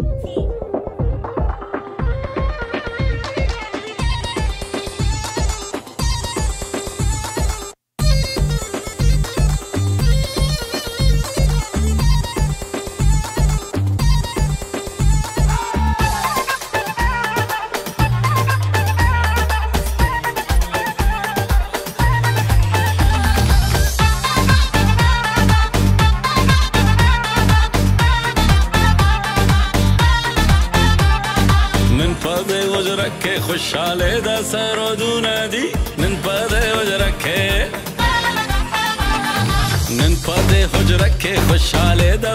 Hey. کې خوشاله د سرو دون دي نن په دې حجره کې نن په دې حجره کې خوشاله د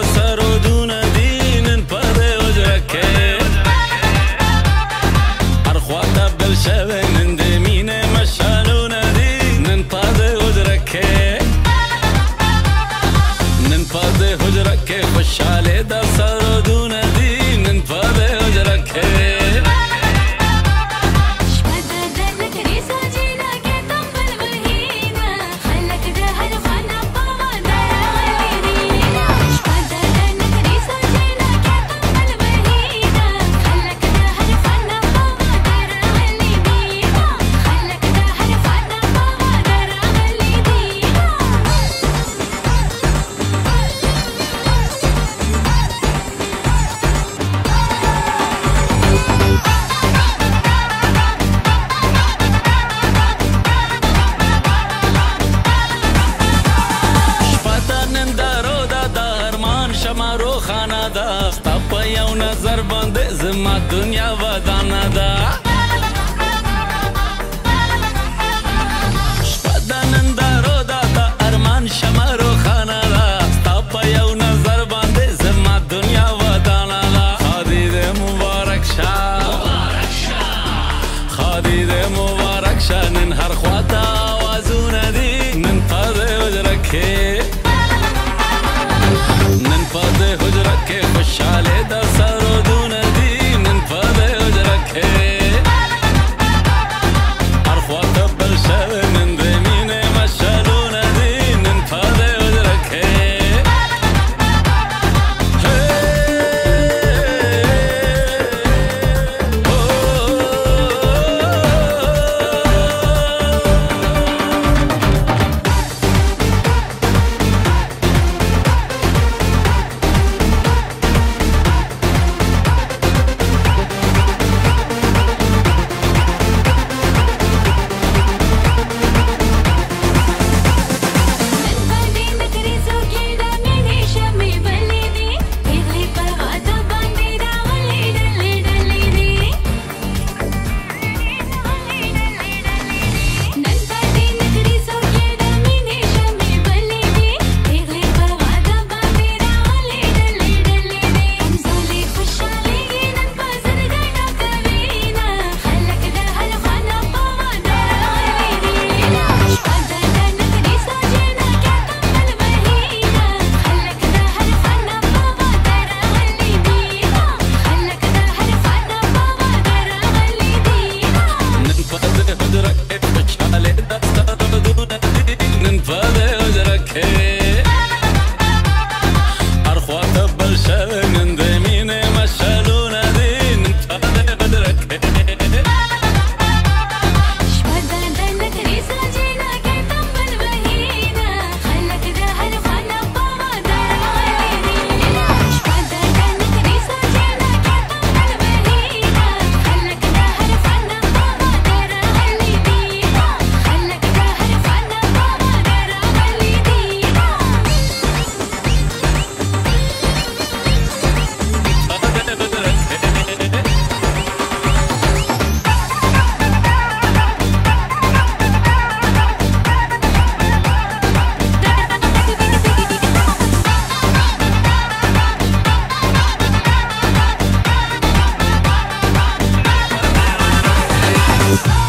una zarbandes ma dunya va danada Nope.